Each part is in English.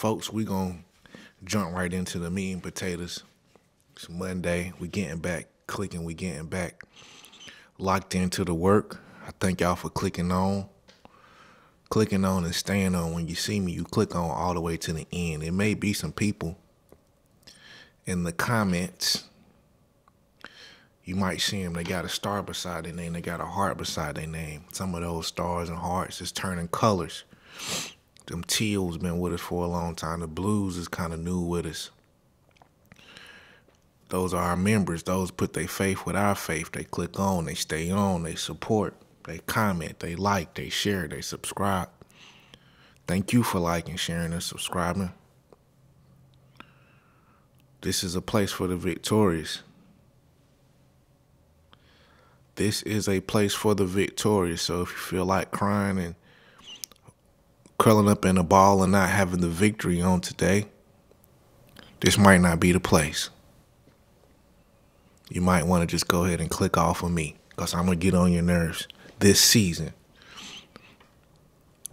Folks, we going to jump right into the meat and potatoes. It's Monday. We getting back clicking. We getting back locked into the work. I thank y'all for clicking on. Clicking on and staying on. When you see me, you click on all the way to the end. It may be some people in the comments. You might see them. They got a star beside their name. They got a heart beside their name. Some of those stars and hearts is turning colors. Them teals been with us for a long time. The blues is kind of new with us. Those are our members. Those put their faith with our faith. They click on, they stay on, they support, they comment, they like, they share, they subscribe. Thank you for liking, sharing, and subscribing. This is a place for the victorious. This is a place for the victorious. So if you feel like crying and curling up in a ball and not having the victory on today, this might not be the place. You might want to just go ahead and click off of me because I'm going to get on your nerves this season.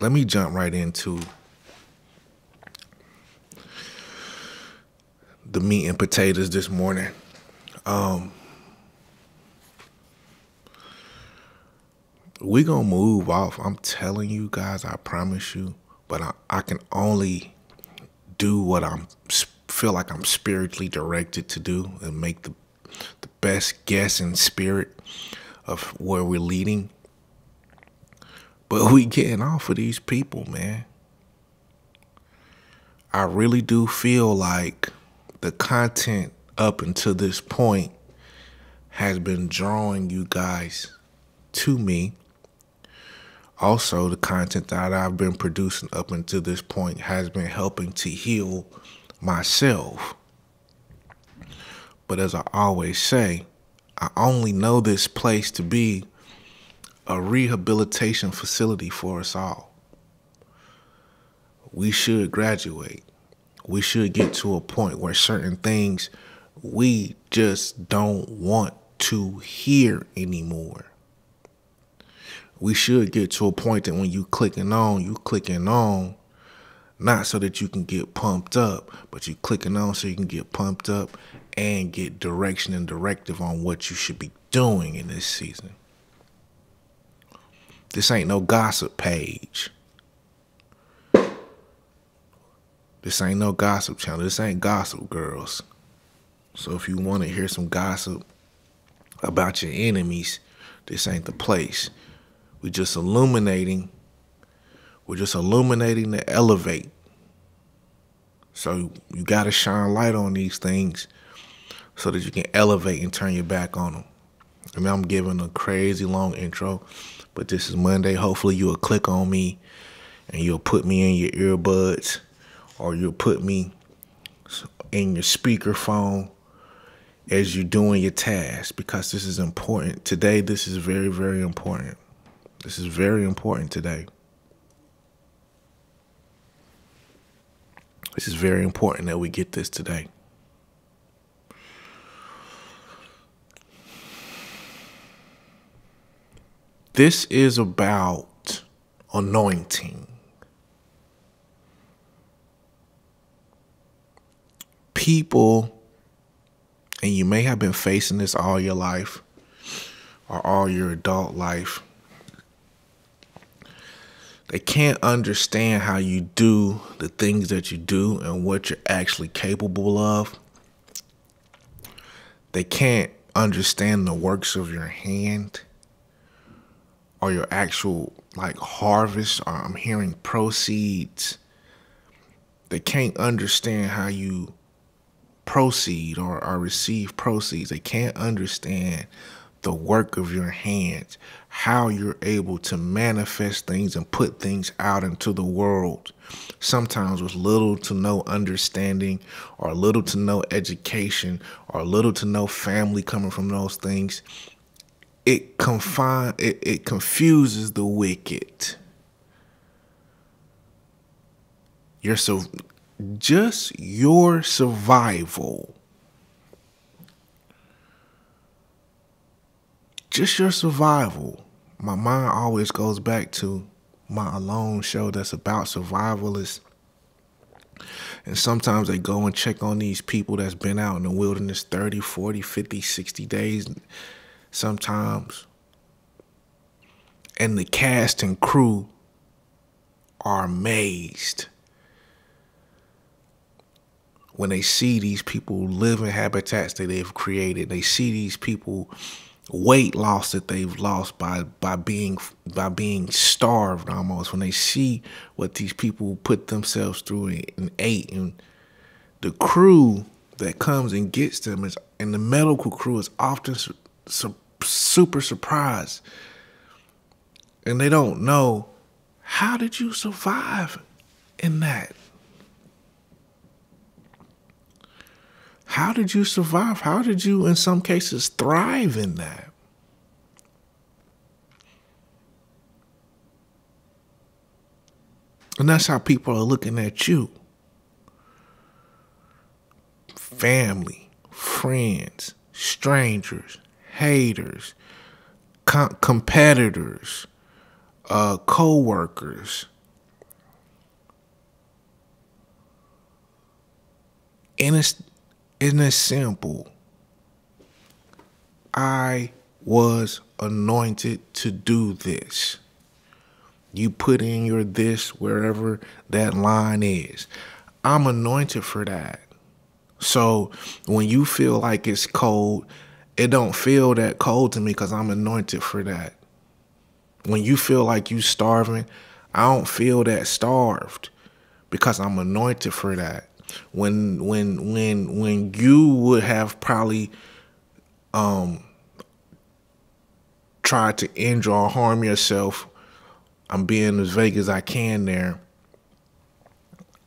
Let me jump right into the meat and potatoes this morning. Um, we gonna move off. I'm telling you guys, I promise you. But I, I can only do what I'm feel like I'm spiritually directed to do and make the the best guess in spirit of where we're leading. But we getting off of these people, man. I really do feel like the content up until this point has been drawing you guys to me also, the content that I've been producing up until this point has been helping to heal myself. But as I always say, I only know this place to be a rehabilitation facility for us all. We should graduate. We should get to a point where certain things we just don't want to hear anymore we should get to a point that when you clicking on, you clicking on, not so that you can get pumped up, but you clicking on so you can get pumped up and get direction and directive on what you should be doing in this season. This ain't no gossip page. This ain't no gossip channel. This ain't gossip girls. So if you want to hear some gossip about your enemies, this ain't the place. We're just illuminating. We're just illuminating to elevate. So you got to shine light on these things so that you can elevate and turn your back on them. I mean, I'm giving a crazy long intro, but this is Monday. Hopefully, you'll click on me and you'll put me in your earbuds or you'll put me in your speakerphone as you're doing your task because this is important. Today, this is very, very important. This is very important today. This is very important that we get this today. This is about anointing. People, and you may have been facing this all your life or all your adult life they can't understand how you do the things that you do and what you're actually capable of. They can't understand the works of your hand or your actual like harvest or I'm hearing proceeds. They can't understand how you proceed or, or receive proceeds. They can't understand the work of your hands, how you're able to manifest things and put things out into the world. Sometimes with little to no understanding or little to no education or little to no family coming from those things, it confine it, it confuses the wicked. Your so just your survival just your survival. My mind always goes back to my alone show that's about survivalists. And sometimes they go and check on these people that's been out in the wilderness 30, 40, 50, 60 days sometimes. And the cast and crew are amazed when they see these people live in habitats that they've created. They see these people weight loss that they've lost by by being by being starved almost when they see what these people put themselves through and, ate. And the crew that comes and gets them is and the medical crew is often su su super surprised. And they don't know how did you survive in that How did you survive? How did you, in some cases, thrive in that? And that's how people are looking at you family, friends, strangers, haters, com competitors, uh, co workers. And it's isn't it simple? I was anointed to do this. You put in your this wherever that line is. I'm anointed for that. So when you feel like it's cold, it don't feel that cold to me because I'm anointed for that. When you feel like you starving, I don't feel that starved because I'm anointed for that when when when when you would have probably um tried to injure or harm yourself i'm being as vague as i can there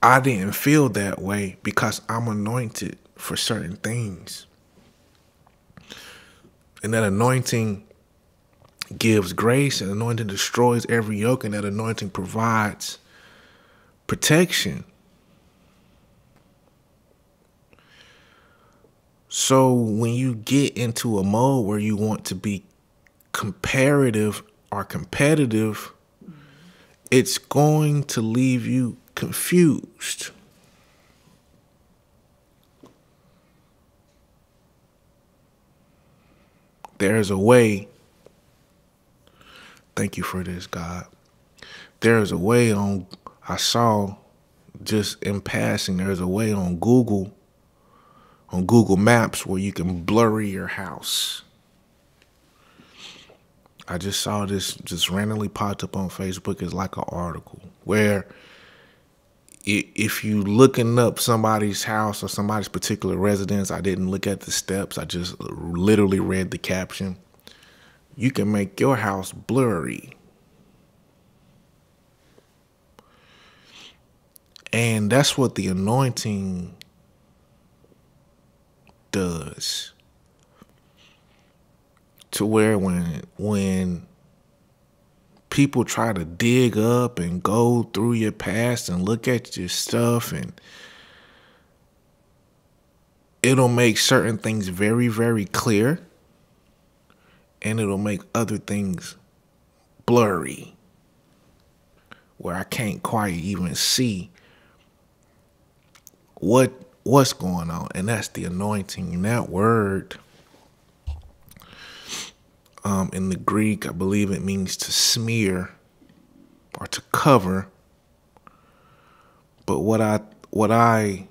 i didn't feel that way because i'm anointed for certain things. And that anointing gives grace and anointing destroys every yoke and that anointing provides protection So when you get into a mode where you want to be comparative or competitive, it's going to leave you confused. There's a way. Thank you for this, God. There's a way on, I saw just in passing, there's a way on Google on Google Maps where you can blurry your house. I just saw this just randomly popped up on Facebook as like an article where if you looking up somebody's house or somebody's particular residence, I didn't look at the steps. I just literally read the caption. You can make your house blurry. And that's what the anointing does to where when when people try to dig up and go through your past and look at your stuff and it'll make certain things very very clear and it'll make other things blurry where I can't quite even see what what's going on. And that's the anointing. And that word um, in the Greek, I believe it means to smear or to cover. But what I what I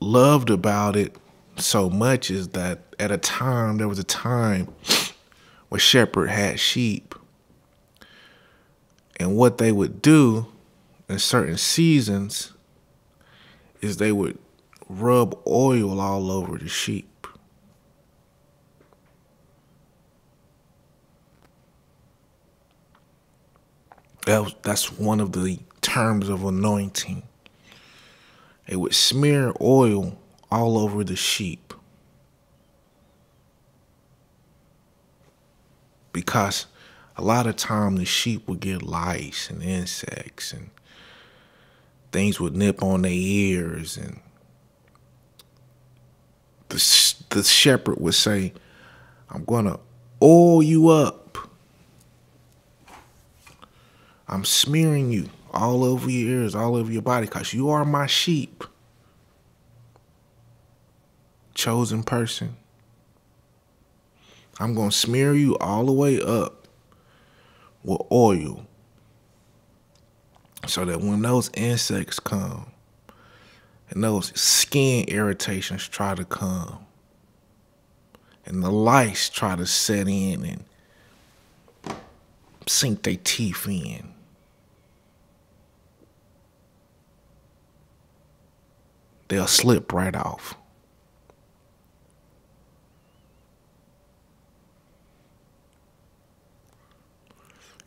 loved about it so much is that at a time there was a time where shepherd had sheep and what they would do in certain seasons is they would rub oil all over the sheep. That was, that's one of the terms of anointing. It would smear oil all over the sheep. Because a lot of time the sheep would get lice and insects and things would nip on their ears and the, the shepherd would say i'm going to oil you up i'm smearing you all over your ears, all over your body, because you are my sheep. Chosen person. I'm going to smear you all the way up with oil so that when those insects come and those skin irritations try to come and the lice try to set in and sink their teeth in. They'll slip right off.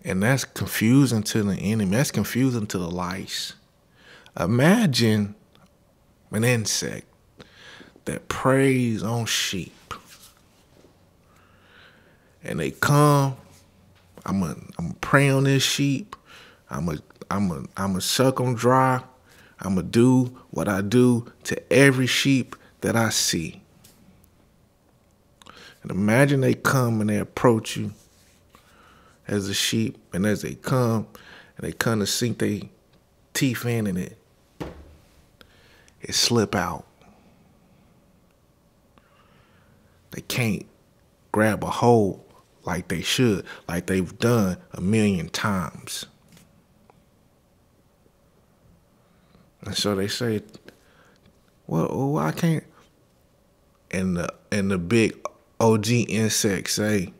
And that's confusing to the enemy. That's confusing to the lice. Imagine an insect that preys on sheep. And they come, I'm gonna I'm prey on this sheep. I'm gonna I'm gonna I'm gonna suck them dry. I'm gonna do what I do to every sheep that I see. And imagine they come and they approach you as a sheep, and as they come, and they kind of sink their teeth in, and it it slip out. They can't grab a hold like they should, like they've done a million times. And so they say, well, oh, well I can't. And the and the big OG insects say,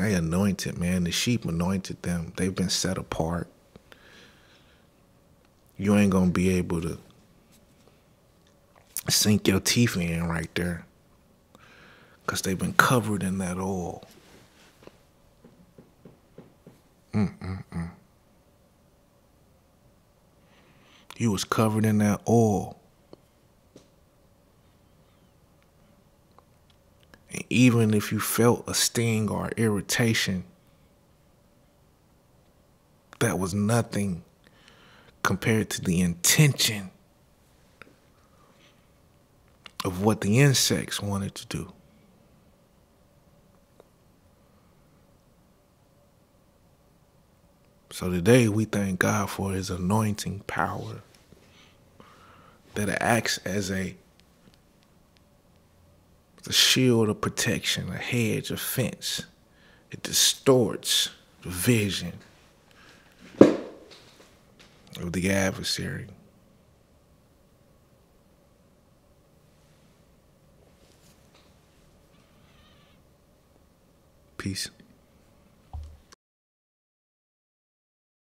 they anointed, man. The sheep anointed them. They've been set apart. You ain't gonna be able to sink your teeth in right there. Cause they've been covered in that oil. Mm-mm-mm. You was covered in that oil. And even if you felt a sting or irritation, that was nothing compared to the intention of what the insects wanted to do. So today we thank God for his anointing power that acts as a the shield of protection, a hedge, a fence. It distorts the vision of the adversary. Peace.